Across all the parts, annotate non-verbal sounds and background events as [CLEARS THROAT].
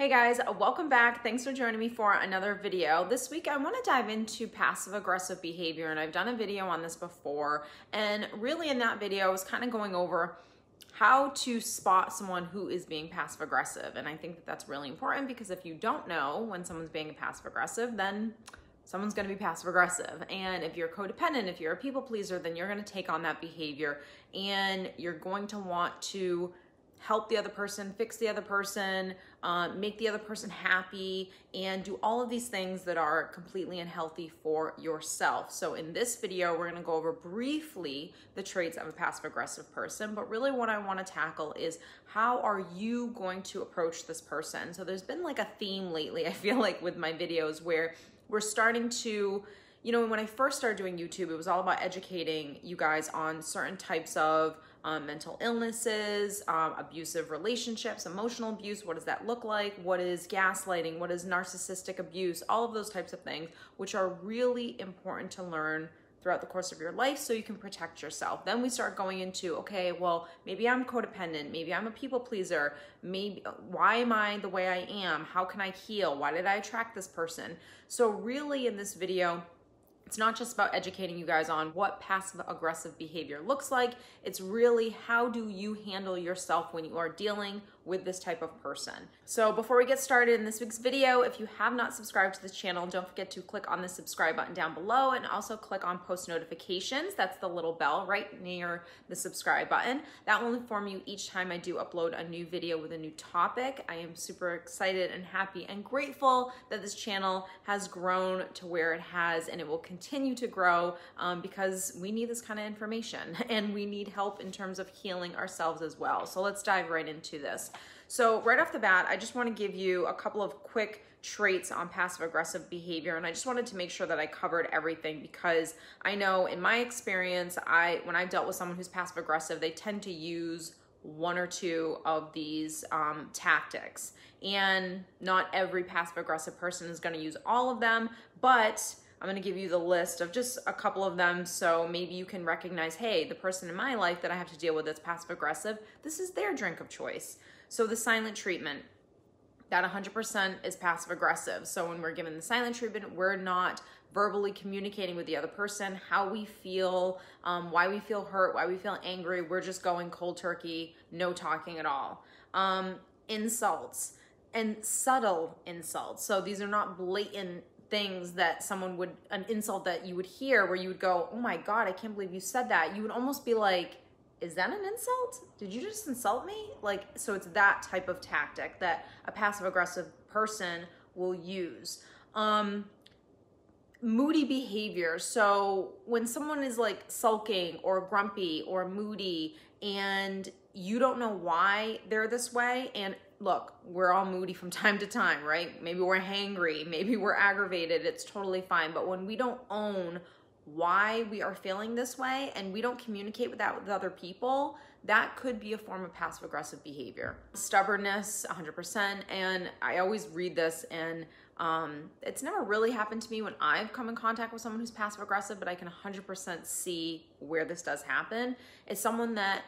Hey guys, welcome back. Thanks for joining me for another video. This week I want to dive into passive aggressive behavior and I've done a video on this before and really in that video I was kind of going over how to spot someone who is being passive aggressive and I think that that's really important because if you don't know when someone's being passive aggressive then someone's going to be passive aggressive and if you're codependent if you're a people pleaser then you're going to take on that behavior and you're going to want to help the other person, fix the other person, uh, make the other person happy, and do all of these things that are completely unhealthy for yourself. So in this video, we're gonna go over briefly the traits of a passive aggressive person, but really what I wanna tackle is how are you going to approach this person? So there's been like a theme lately, [LAUGHS] I feel like with my videos where we're starting to you know, when I first started doing YouTube, it was all about educating you guys on certain types of um, mental illnesses, um, abusive relationships, emotional abuse. What does that look like? What is gaslighting? What is narcissistic abuse? All of those types of things, which are really important to learn throughout the course of your life so you can protect yourself. Then we start going into, okay, well, maybe I'm codependent, maybe I'm a people pleaser, maybe why am I the way I am? How can I heal? Why did I attract this person? So really in this video, it's not just about educating you guys on what passive aggressive behavior looks like. It's really how do you handle yourself when you are dealing with this type of person. So before we get started in this week's video, if you have not subscribed to this channel, don't forget to click on the subscribe button down below and also click on post notifications. That's the little bell right near the subscribe button. That will inform you each time I do upload a new video with a new topic. I am super excited and happy and grateful that this channel has grown to where it has and it will continue to grow um, because we need this kind of information [LAUGHS] and we need help in terms of healing ourselves as well. So let's dive right into this. So right off the bat, I just want to give you a couple of quick traits on passive aggressive behavior and I just wanted to make sure that I covered everything because I know in my experience I when I've dealt with someone who's passive aggressive they tend to use one or two of these um, tactics. And not every passive aggressive person is going to use all of them but I'm going to give you the list of just a couple of them so maybe you can recognize hey the person in my life that I have to deal with that's passive aggressive this is their drink of choice so the silent treatment, that 100% is passive aggressive. So when we're given the silent treatment, we're not verbally communicating with the other person how we feel, um, why we feel hurt, why we feel angry. We're just going cold turkey, no talking at all. Um, insults and subtle insults. So these are not blatant things that someone would, an insult that you would hear where you would go, oh my God, I can't believe you said that. You would almost be like, is that an insult? Did you just insult me? Like, so it's that type of tactic that a passive aggressive person will use. Um, moody behavior. So when someone is like sulking or grumpy or moody and you don't know why they're this way, and look, we're all moody from [LAUGHS] time to time, right? Maybe we're hangry, maybe we're aggravated, it's totally fine. But when we don't own why we are feeling this way and we don't communicate with that with other people, that could be a form of passive aggressive behavior. Stubbornness, 100%. And I always read this and um, it's never really happened to me when I've come in contact with someone who's passive aggressive, but I can 100% see where this does happen. It's someone that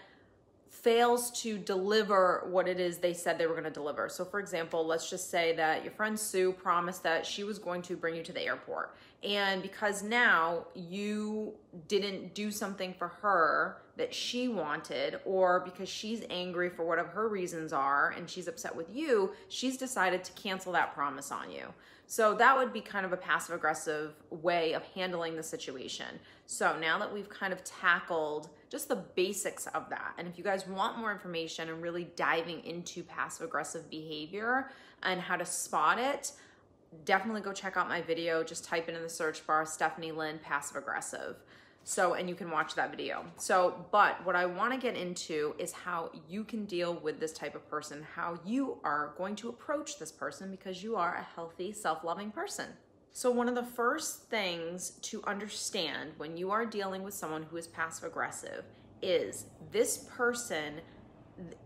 fails to deliver what it is they said they were going to deliver. So, for example, let's just say that your friend Sue promised that she was going to bring you to the airport. And because now you didn't do something for her that she wanted, or because she's angry for whatever her reasons are and she's upset with you, she's decided to cancel that promise on you. So that would be kind of a passive aggressive way of handling the situation. So now that we've kind of tackled just the basics of that, and if you guys want more information and really diving into passive aggressive behavior and how to spot it, definitely go check out my video. Just type in in the search bar Stephanie Lyn passive aggressive. So, and you can watch that video. So, but what I wanna get into is how you can deal with this type of person, how you are going to approach this person because you are a healthy, self loving person. So, one of the first things to understand when you are dealing with someone who is passive aggressive is this person,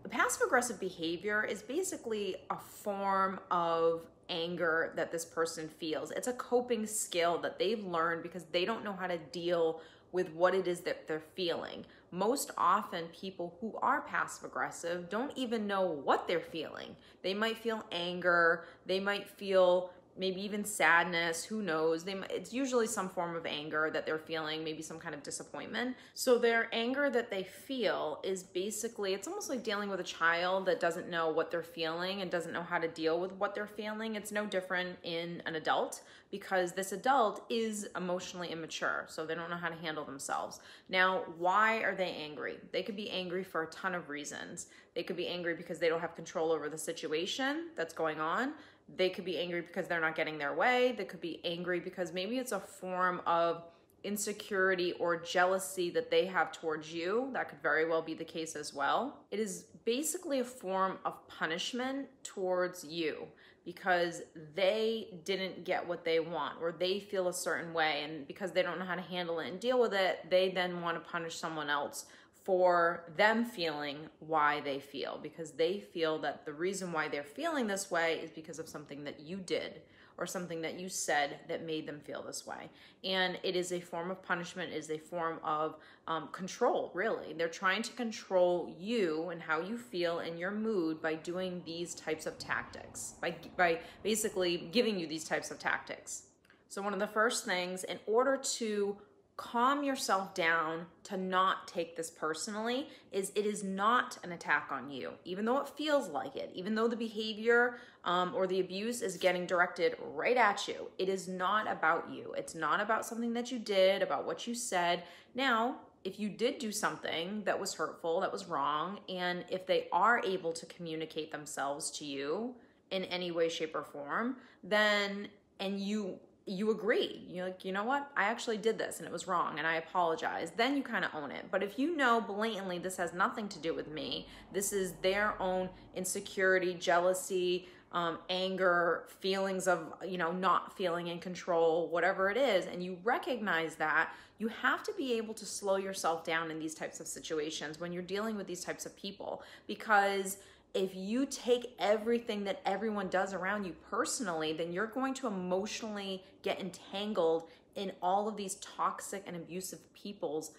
passive aggressive behavior is basically a form of anger that this person feels. It's a coping skill that they've learned because they don't know how to deal with what it is that they're feeling. Most often, people who are passive aggressive don't even know what they're feeling. They might feel anger, they might feel maybe even sadness who knows? They it's usually some form of anger that they're feeling maybe some kind of disappointment. So their anger that they feel is basically it's almost like dealing with a child that doesn't know what they're feeling and doesn't know how to deal with what they're feeling. It's no different in an adult because this adult is emotionally immature so they don't know how to handle themselves. Now why are they angry? They could be angry for a ton of reasons. They could be angry because they don't have control over the situation that's going on they could be angry because they're not getting their way. They could be angry because maybe it's a form of insecurity or jealousy that they have towards you. That could very well be the case as well. It is basically a form of punishment towards you because they didn't get what they want or they feel a certain way and because they don't know how to handle it and deal with it, they then want to punish someone else for them feeling why they feel because they feel that the reason why they're feeling this way is because of something that you did or something that you said that made them feel this way. And it is a form of punishment, is a form of um, control, really. They're trying to control you and how you feel and your mood by doing these types of tactics, by, by basically giving you these types of tactics. So, one of the first things, in order to calm yourself down to not take this personally is it is not an attack on you. Even though it feels like it even though the behavior um, or the abuse is getting directed right at you it is not about you. It's not about something that you did about what you said. Now if you did do something that was hurtful that was wrong and if they are able to communicate themselves to you in any way shape or form then and you you agree. You're like, you know what? I actually did this and it was wrong and I apologize. Then you kind of own it. But if you know blatantly this has nothing to do with me, this is their own insecurity, jealousy, um, anger, feelings of, you know, not feeling in control, whatever it is, and you recognize that, you have to be able to slow yourself down in these types of situations when you're dealing with these types of people because if you take everything that everyone does around you personally, then you're going to emotionally get entangled in all of these toxic and abusive people's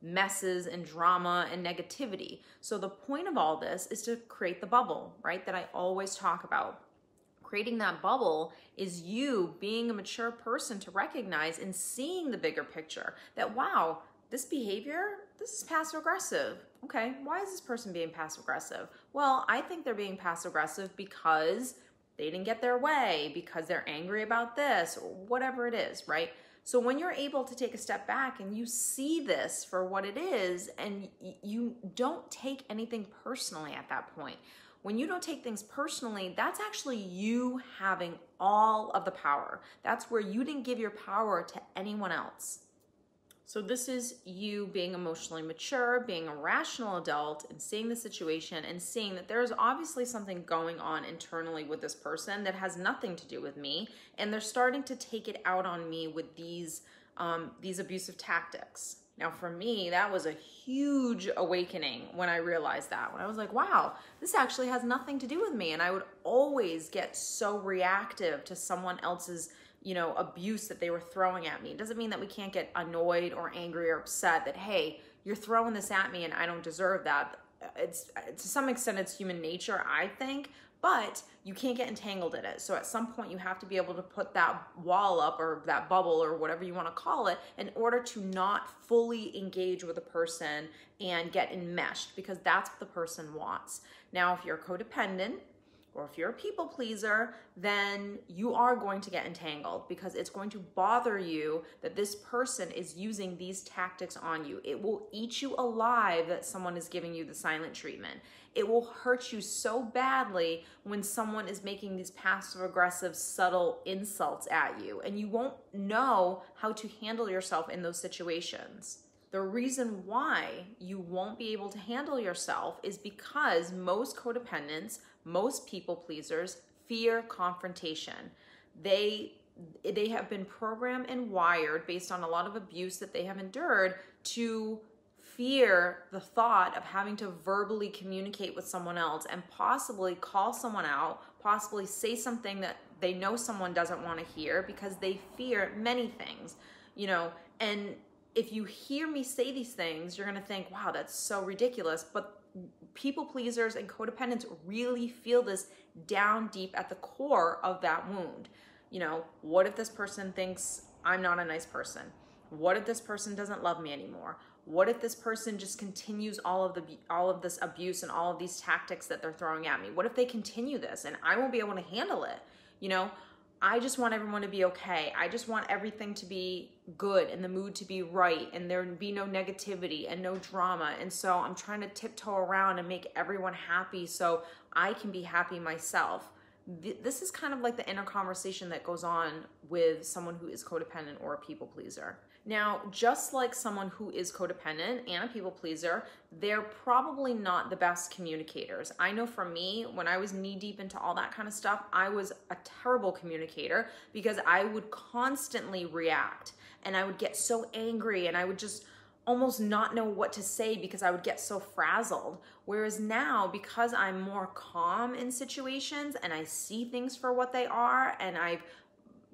messes and drama and negativity. So, the point of all this is to create the bubble, right? That I always talk about. Creating that bubble is you being a mature person to recognize and seeing the bigger picture that, wow, this behavior, this is passive aggressive. Okay, why is this person being passive aggressive? Well, I think they're being passive aggressive because they didn't get their way, because they're angry about this, or whatever it is, right? So when you're able to take a step back and you see this for what it is, and you don't take anything personally at that point, when you don't take things personally, that's actually you having all of the power. That's where you didn't give your power to anyone else. So this is you being emotionally mature, being a rational adult and seeing the situation and seeing that there's obviously something going on internally with this person that has nothing to do with me and they're starting to take it out on me with these um, these abusive tactics. Now, for me, that was a huge awakening when I realized that. When I was like, wow, this actually has nothing to do with me. And I would always get so reactive to someone else's you know, abuse that they were throwing at me. It doesn't mean that we can't get annoyed or angry or upset that, hey, you're throwing this at me and I don't deserve that. It's to some extent it's human nature, I think, but you can't get entangled in it. So at some point you have to be able to put that wall up or that bubble or whatever you want to call it in order to not fully engage with a person and get enmeshed because that's what the person wants. Now, if you're codependent, or if you're a people pleaser, then you are going to get entangled because it's going to bother you that this person is using these tactics on you. It will eat you alive that someone is giving you the silent treatment. It will hurt you so badly when someone is making these passive aggressive, subtle insults at you, and you won't know how to handle yourself in those situations. The reason why you won't be able to handle yourself is because most codependents most people pleasers fear confrontation. They they have been programmed and wired based on a lot of abuse that they have endured to fear the thought of having to verbally communicate with someone else and possibly call someone out, possibly say something that they know someone doesn't want to hear because they fear many things, you know, and if you hear me say these things, you're going to think, wow, that's so ridiculous. But people pleasers and codependents really feel this down deep at the core of that wound. You know, what if this person thinks I'm not a nice person? What if this person doesn't love me anymore? What if this person just continues all of the all of this abuse and all of these tactics that they're throwing at me? What if they continue this and I won't be able to handle it? You know, I just want everyone to be okay. I just want everything to be good and the mood to be right and there be no negativity and no drama. And so I'm trying to tiptoe around and make everyone happy so I can be happy myself. This is kind of like the inner conversation that goes on with someone who is codependent or a people pleaser. Now, just like someone who is codependent and a people pleaser, they're probably not the best communicators. I know for me, when I was knee deep into all that kind of stuff, I was a terrible communicator because I would constantly react and I would get so angry and I would just almost not know what to say because I would get so frazzled. Whereas now, because I'm more calm in situations and I see things for what they are and I've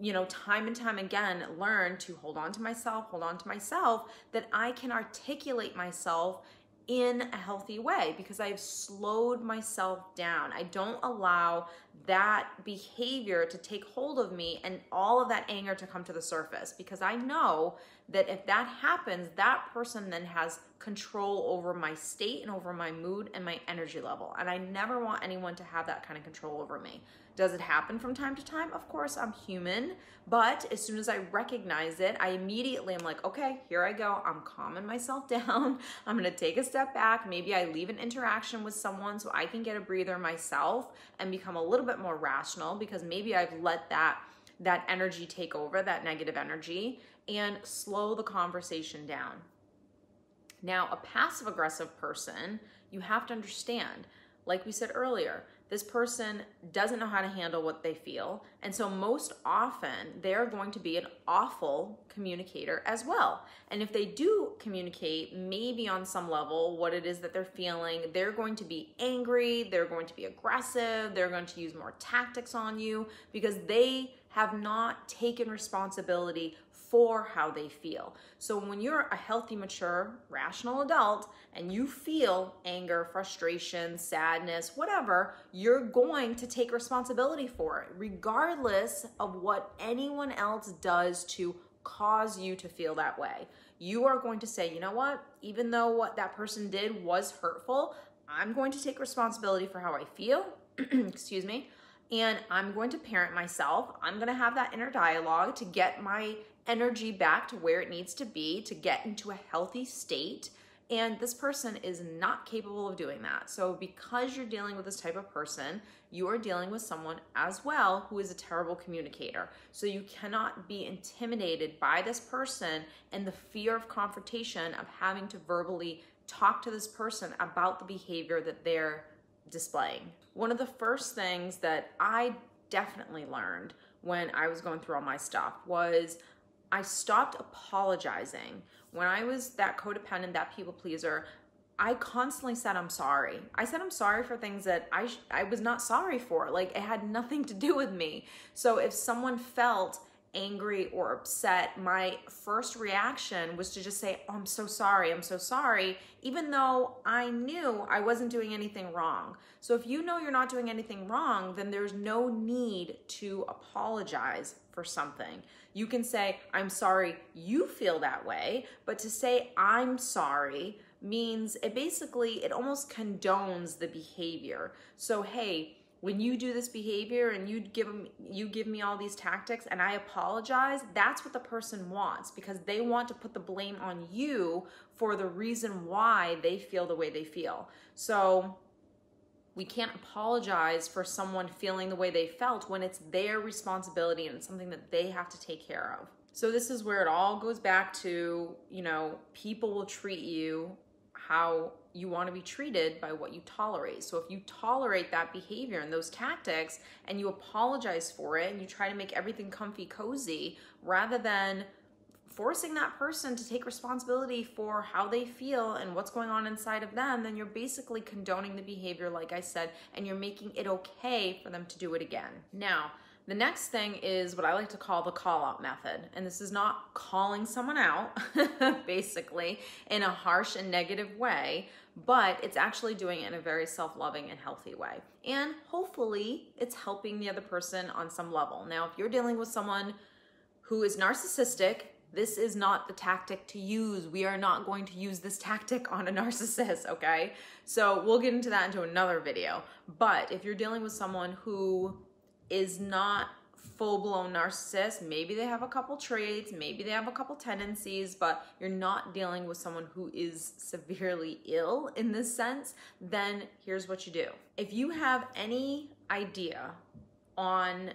you know, time and time again, learn to hold on to myself, hold on to myself, that I can articulate myself in a healthy way because I've slowed myself down. I don't allow that behavior to take hold of me and all of that anger to come to the surface because I know that if that happens, that person then has control over my state and over my mood and my energy level. And I never want anyone to have that kind of control over me. Does it happen from time to time? Of course, I'm human. But as soon as I recognize it, I immediately am like, okay, here I go. I'm calming myself [LAUGHS] down. I'm to take a step back. Maybe I leave an interaction with someone so I can get a breather myself and become a little bit more rational because maybe I've let that that energy take over, that negative energy, and slow the conversation down. Now, a passive aggressive person, you have to understand, like we said earlier, this person doesn't know how to handle what they feel. And so, most often, they're going to be an awful communicator as well. And if they do communicate, maybe on some level, what it is that they're feeling, they're going to be angry, they're going to be aggressive, they're going to use more tactics on you because they have not taken responsibility for how they feel. So when you're a healthy, mature, rational adult and you feel anger, frustration, sadness, whatever, you're going to take responsibility for it, regardless of what anyone else does to cause you to feel that way. You are going to say, you know what, even though what that person did was hurtful, I'm going to take responsibility for how I feel. [CLEARS THROAT] Excuse me and I'm going to parent myself. I'm going to have that inner dialogue to get my energy back to where it needs to be to get into a healthy state. And this person is not capable of doing that. So, because you're dealing with this type of person, you are dealing with someone as well who is a terrible communicator. So, you cannot be intimidated by this person and the fear of confrontation of having to verbally talk to this person about the behavior that they're displaying. One of the first things that I definitely learned when I was going through all my stuff was I stopped apologizing. When I was that codependent, that people pleaser, I constantly said I'm sorry. I said I'm sorry for things that I I was not sorry for. Like it had nothing to do with me. So if someone felt angry or upset, my first reaction was to just say, oh, I'm so sorry, I'm so sorry, even though I knew I wasn't doing anything wrong. So if you know you're not doing anything wrong, then there's no need to apologize for something. You can say, I'm sorry you feel that way, but to say, I'm sorry, means it basically it almost condones the behavior. So hey, when you do this behavior and you give them you give me all these tactics and I apologize, that's what the person wants because they want to put the blame on you for the reason why they feel the way they feel. So we can't apologize for someone feeling the way they felt when it's their responsibility and it's something that they have to take care of. So this is where it all goes back to, you know, people will treat you how you want to be treated by what you tolerate. So if you tolerate that behavior and those tactics and you apologize for it and you try to make everything comfy cozy rather than forcing that person to take responsibility for how they feel and what's going on inside of them, then you're basically condoning the behavior, like I said, and you're making it okay for them to do it again. Now, The next thing is what I like to call the call out method. And this is not calling someone out, [LAUGHS] basically, in a harsh and negative way, but it's actually doing it in a very self loving and healthy way. And hopefully, it's helping the other person on some level. Now, if you're dealing with someone who is narcissistic, this is not the tactic to use. We are not going to use this tactic on a [LAUGHS] narcissist, okay? So we'll get into that into another video. But if you're dealing with someone who is not full-blown narcissist maybe they have a couple traits maybe they have a couple tendencies but you're not dealing with someone who is severely ill in this sense then here's what you do if you have any idea on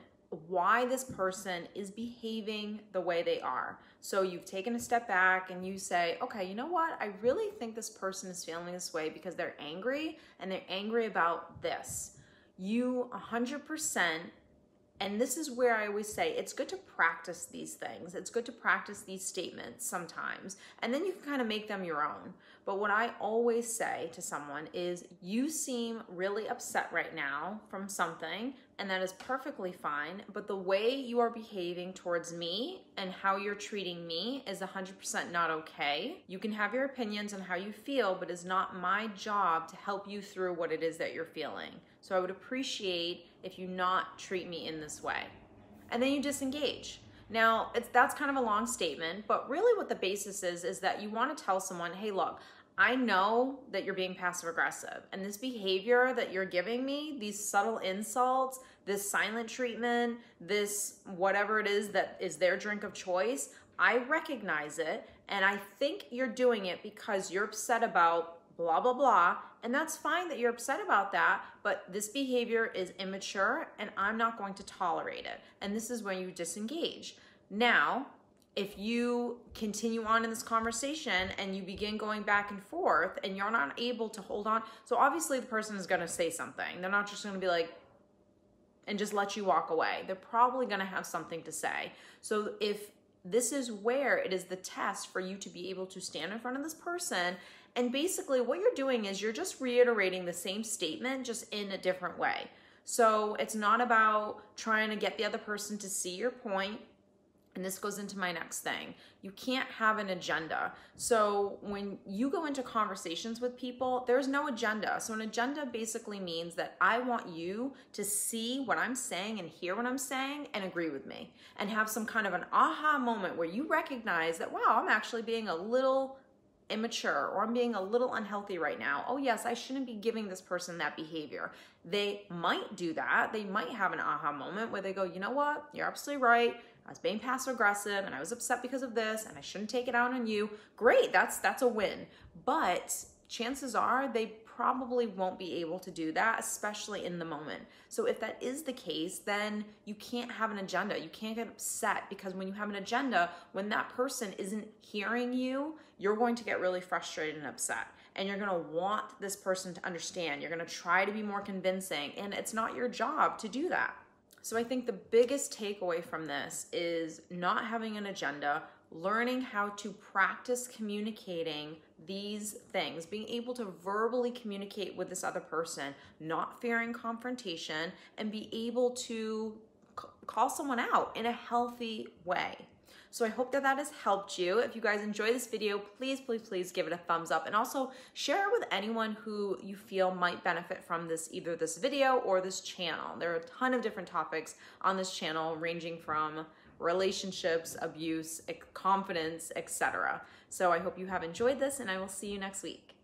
why this person is behaving the way they are. So you've taken a step back and you say, okay, you know what? I really think this person is feeling this way because they're angry and they're angry about this. You 100% and this is where I always say it's good to practice these things. It's good to practice these statements sometimes, and then you can kind of make them your own. But what I always say to someone is, You seem really upset right now from something, and that is perfectly fine. But the way you are behaving towards me and how you're treating me is 100% not okay. You can have your opinions on how you feel, but it's not my job to help you through what it is that you're feeling. So I would appreciate if you not treat me in this way. And then you disengage. Now, it's that's kind of a long statement, but really what the basis is is that you want to tell someone, "Hey, look, I know that you're being passive aggressive, and this behavior that you're giving me, these subtle insults, this silent treatment, this whatever it is that is their drink of choice, I recognize it, and I think you're doing it because you're upset about blah, blah, blah. And that's fine that you're upset about that, but this behavior is immature and I'm not going to tolerate it. And this is when you disengage. Now, if you continue on in this conversation and you begin going back and forth and you're not able to hold on, so obviously the person is going to say something. They're not just going to be like, and just let you walk away. They're probably going to have something to say. So if this is where it is the test for you to be able to stand in front of this person and basically, what you're doing is you're just reiterating the same statement, just in a different way. So it's not about trying to get the other person to see your point. And this goes into my next thing. You can't have an agenda. So when you go into conversations with people, there's no agenda. So an agenda basically means that I want you to see what I'm saying and hear what I'm saying and agree with me and have some kind of an aha moment where you recognize that, wow, I'm actually being a little immature or I'm being a little unhealthy right now. Oh, yes, I shouldn't be giving this person that behavior. They might do that. They might have an aha moment where they go, you know what? You're absolutely right. I was being passive aggressive and I was upset because of this and I shouldn't take it out on you. Great, that's that's a win. But chances are they probably won't be able to do that, especially in the moment. So if that is the case, then you can't have an agenda. You can't get upset because when you have an agenda, when that person isn't hearing you, you're going to get really frustrated and upset. And you're gonna want this person to understand. You're gonna try to be more convincing, and it's not your job to do that. So I think the biggest takeaway from this is not having an agenda, learning how to practice communicating these things, being able to verbally communicate with this other person, not fearing confrontation, and be able to call someone out in a healthy way. So I hope that that has helped you. If you guys enjoy this video, please, please, please give it a thumbs up and also share it with anyone who you feel might benefit from this, either this video or this channel. There are a ton of different topics on this channel ranging from relationships, abuse, confidence, etc. So I hope you have enjoyed this and I will see you next week.